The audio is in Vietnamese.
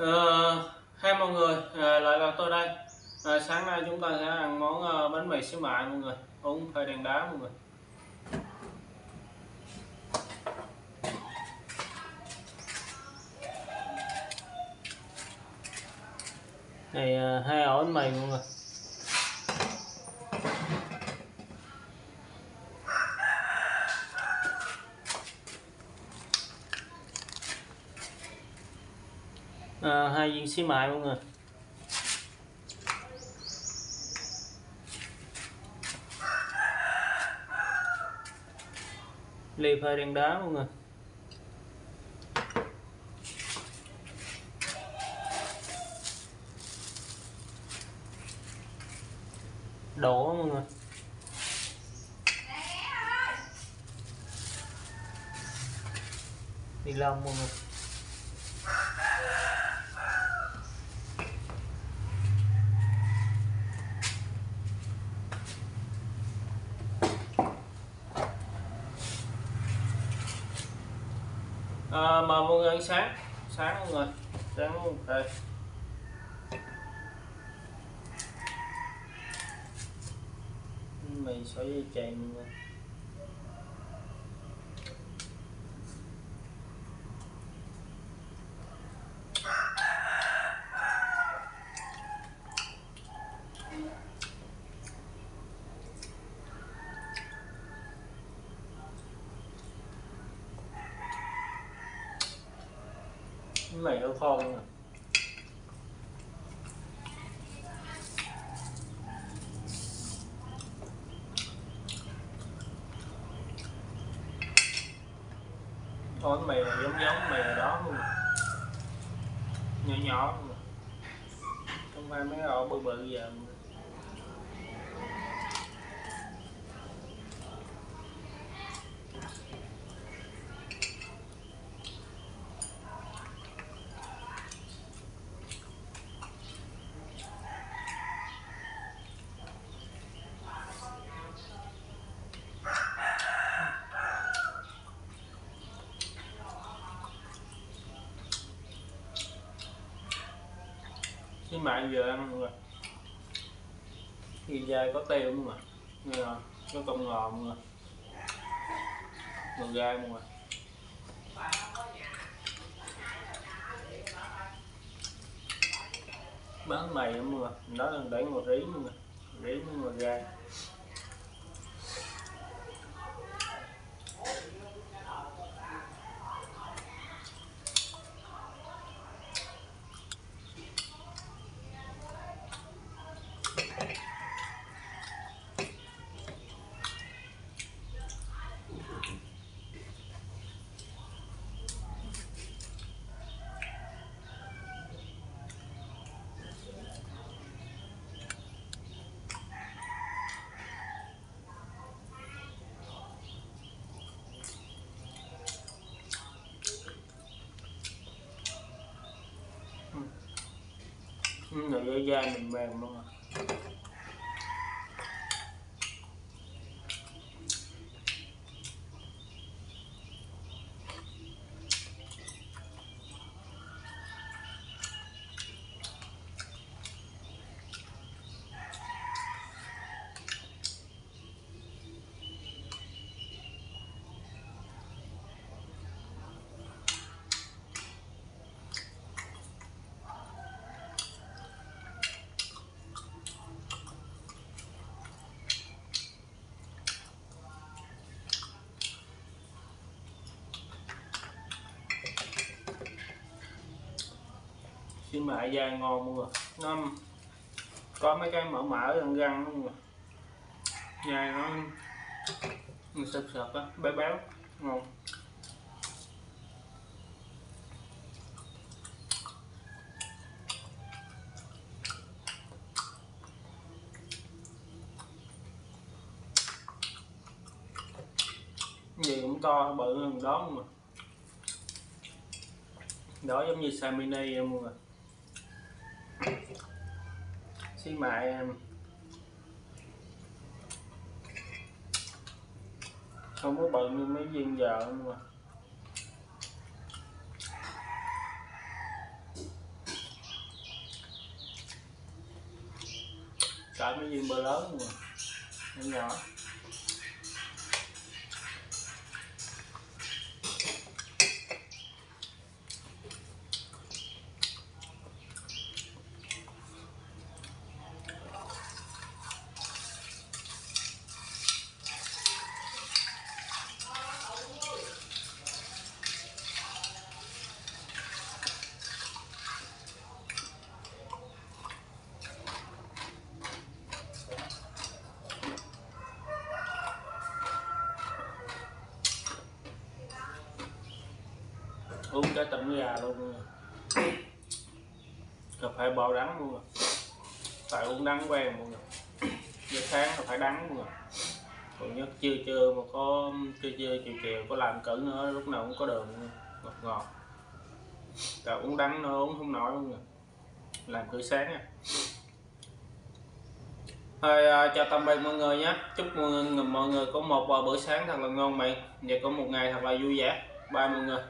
Ờ, hai mọi người à, lại là tôi đây. À, sáng nay chúng ta sẽ ăn món uh, bánh mì xíu mại mọi người. Uống hơi đèn đá mọi người. Này uh, hai ổ bánh mì mọi người. Ờ, hai viên xí mại mọi người. Ly phơi đen đá mọi người. Đổ mọi người. Đi lông mọi người. À, mời mọi người ăn sáng sáng mọi người sáng đây. Mì sợi dây chuyền mọi người cái này nó kho à? luôn à? Con mì là giống giống mì ở đó luôn Nhỏ nhỏ luôn à. Không phải mấy ổ bự bự giờ Xí mại vừa ăn, mọi người. Thì dai có tiêu không mà Nghe không? Có cọng ngò, mọi người. Mừng gai mọi người. Bán mày, mọi người. Đó là để ngồi rí mọi người. Rí mọi người gai. Ừ. Ừ, Nó da da mềm mềm luôn à. Xi mại da ngon mua nó có mấy cái mỡ mỡ răng răng luôn rồi da nó sập sập á béo béo, ngon. Gì cũng to, bự hơn đó mà. Đó giống như xe mini em mọi người xin mời không có bự như mấy viên giờ không mà. Cả mấy viên bơ lớn mà. Em nhỏ. Uống cái tận gà luôn. Cà phải bao đắng luôn rồi phải uống đắng quen luôn rồi. Giờ sáng là phải đắng luôn rồi còn nhất chưa chưa mà có chưa chưa chiều chiều có làm cỡ nữa lúc nào cũng có đường ngọt ngọt. Tại uống đắng nó uống không nổi luôn rồi. Làm cỡ sáng nha. Thôi, uh, chào tạm biệt mọi người nhé. Chúc mọi người, mọi người có một bữa sáng thật là ngon miệng và có một ngày thật là vui vẻ. Bye mọi người.